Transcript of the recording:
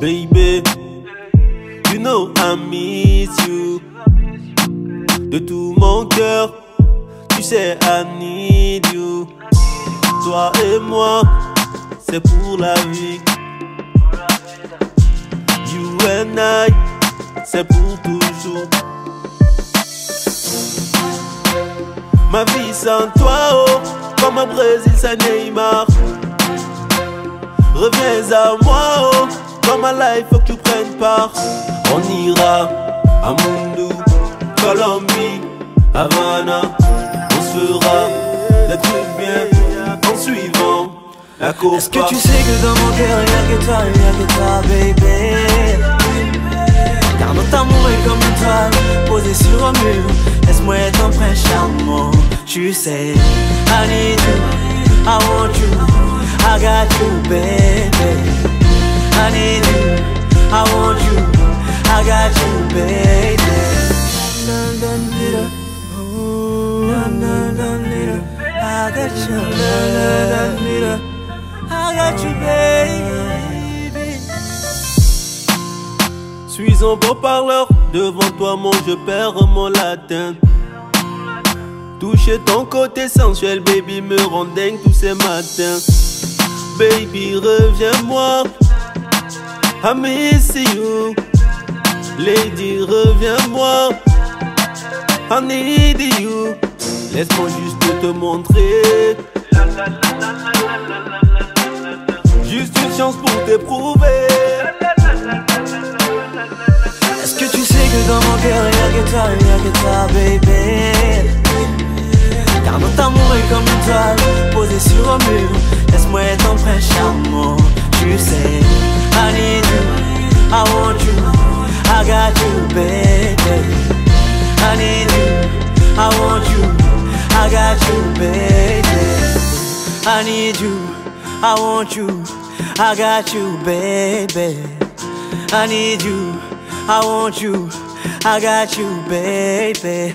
Baby, you know I miss you. De tout mon cœur, tu sais I need you. Toi et moi, c'est pour la vie. You and I, c'est pour toujours. Ma vie sans toi, oh, comme au Brésil, c'est Neymar. Reviens à moi, oh, dans ma life, faut que tu prennes part. On ira à Mundo, Colombie, Havana. On se fera des trucs bien en suivant la course. Est-ce que tu sais que dans mon cœur, y'a que toi, y'a que toi, baby? Car notre amour est comme une toile posée sur un mur. Laisse-moi être ton prince charmant. Tu sais, I need you, I want you, I got you, baby. I need you, I want you, I got you, baby. Dun, dun, dun, oh, dun, dun, dun, I got you, dun, dun, dun, dun, I got you, baby. Suis un beau parleur, devant toi mon je perds mon latin. Toucher ton côté sensuel, baby, me rend dingue tous ces matins. Baby, reviens-moi, I miss you. Lady, reviens-moi, I need you. Laisse-moi juste te montrer. Juste une chance pour t'éprouver. Est-ce que tu sais que dans mon cœur y'a que toi, y'a que toi, baby? Got you, baby. I need you, I want you, I got you, baby. I need you, I want you, I got you, baby. I need you, I want you, I got you, baby.